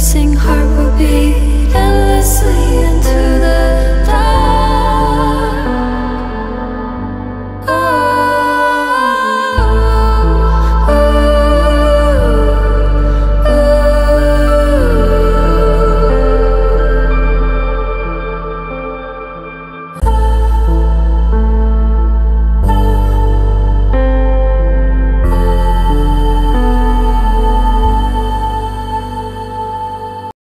racing heart